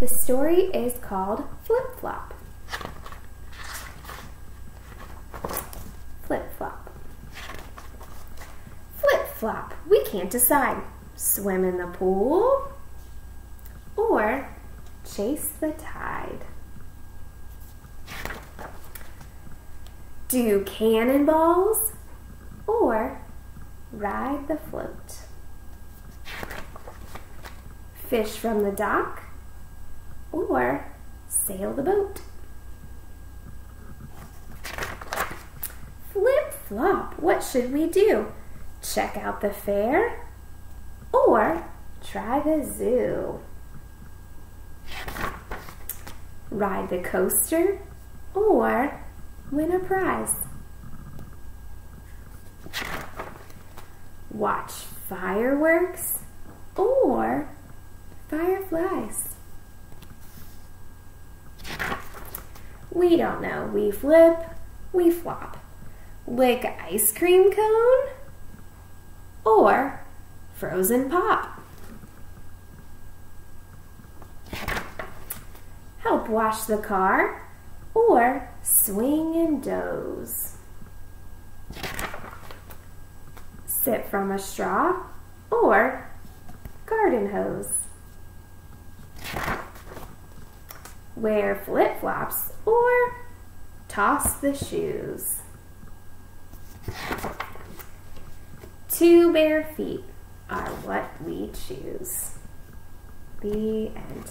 The story is called Flip Flop. Flip Flop. Flip Flop, we can't decide. Swim in the pool or chase the tide. Do cannonballs or ride the float. Fish from the dock or sail the boat. Flip flop, what should we do? Check out the fair or try the zoo? Ride the coaster or win a prize? Watch fireworks or fireflies? We don't know. We flip, we flop. Lick ice cream cone or frozen pop. Help wash the car or swing and doze. Sip from a straw or garden hose. Wear flip-flops or toss the shoes. Two bare feet are what we choose. The end.